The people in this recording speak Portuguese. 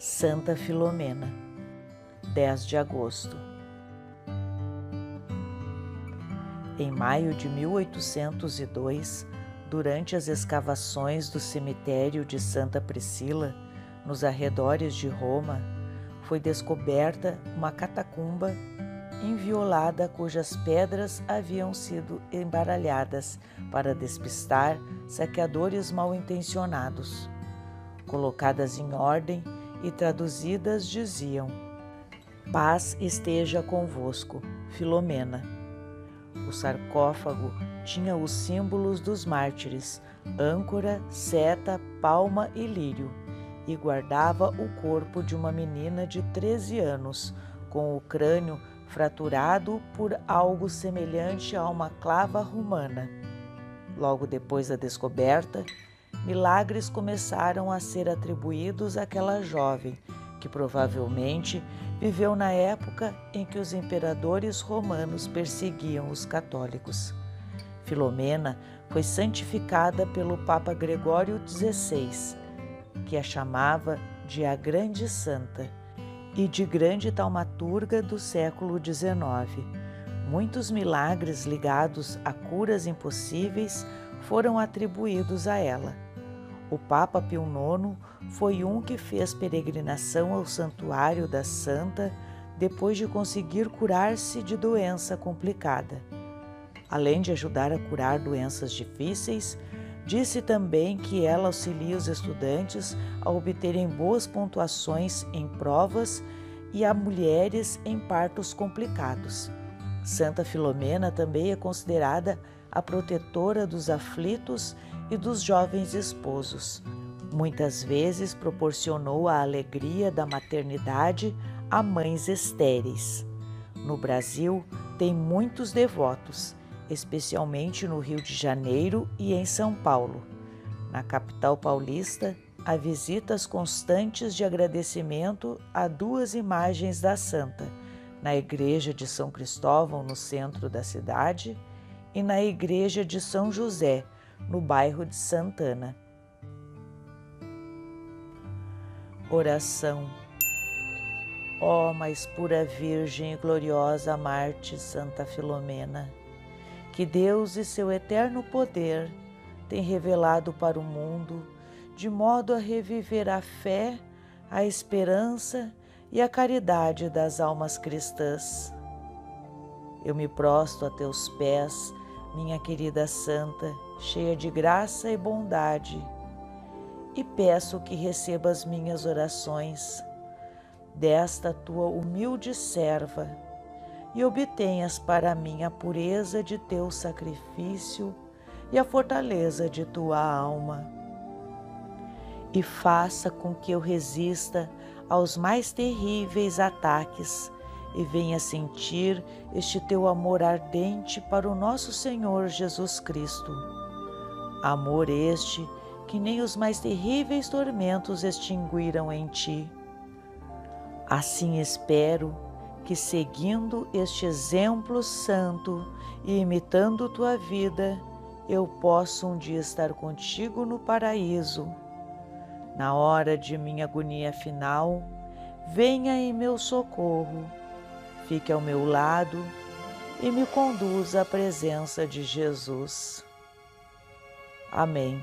Santa Filomena, 10 de agosto. Em maio de 1802, durante as escavações do cemitério de Santa Priscila, nos arredores de Roma, foi descoberta uma catacumba inviolada cujas pedras haviam sido embaralhadas para despistar saqueadores mal intencionados. Colocadas em ordem, e traduzidas diziam: Paz esteja convosco, Filomena. O sarcófago tinha os símbolos dos mártires, âncora, seta, palma e lírio, e guardava o corpo de uma menina de 13 anos, com o crânio fraturado por algo semelhante a uma clava romana. Logo depois da descoberta, milagres começaram a ser atribuídos àquela jovem, que provavelmente viveu na época em que os imperadores romanos perseguiam os católicos. Filomena foi santificada pelo Papa Gregório XVI, que a chamava de a Grande Santa e de grande taumaturga do século XIX. Muitos milagres ligados a curas impossíveis foram atribuídos a ela. O Papa Pio IX foi um que fez peregrinação ao Santuário da Santa depois de conseguir curar-se de doença complicada. Além de ajudar a curar doenças difíceis, disse também que ela auxilia os estudantes a obterem boas pontuações em provas e a mulheres em partos complicados. Santa Filomena também é considerada a protetora dos aflitos e dos jovens esposos. Muitas vezes proporcionou a alegria da maternidade a mães estéreis. No Brasil, tem muitos devotos, especialmente no Rio de Janeiro e em São Paulo. Na capital paulista, há visitas constantes de agradecimento a duas imagens da santa, na igreja de São Cristóvão, no centro da cidade, e na igreja de São José, no bairro de Santana. Oração. Ó mais pura Virgem e gloriosa Marte Santa Filomena, que Deus e seu eterno poder têm revelado para o mundo, de modo a reviver a fé, a esperança e a caridade das almas cristãs. Eu me prosto a teus pés, minha querida Santa, cheia de graça e bondade, e peço que recebas minhas orações desta tua humilde serva e obtenhas para mim a pureza de teu sacrifício e a fortaleza de tua alma. E faça com que eu resista aos mais terríveis ataques e venha sentir este teu amor ardente para o nosso Senhor Jesus Cristo Amor este que nem os mais terríveis tormentos extinguiram em ti. Assim espero que, seguindo este exemplo santo e imitando tua vida, eu possa um dia estar contigo no paraíso. Na hora de minha agonia final, venha em meu socorro, fique ao meu lado e me conduza à presença de Jesus. Amém.